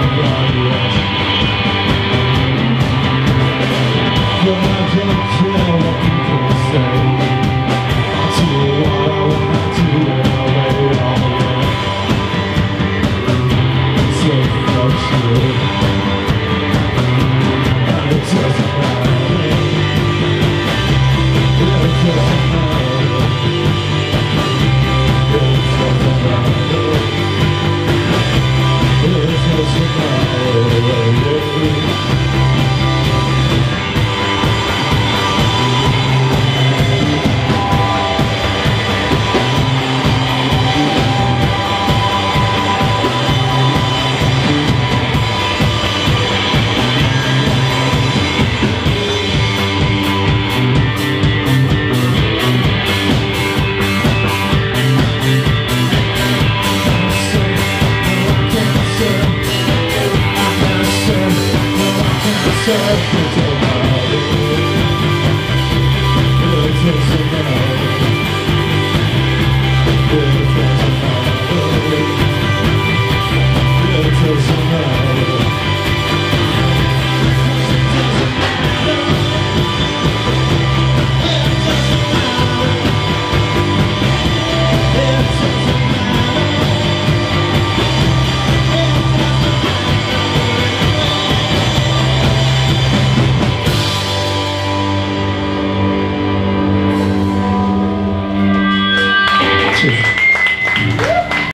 Yeah. the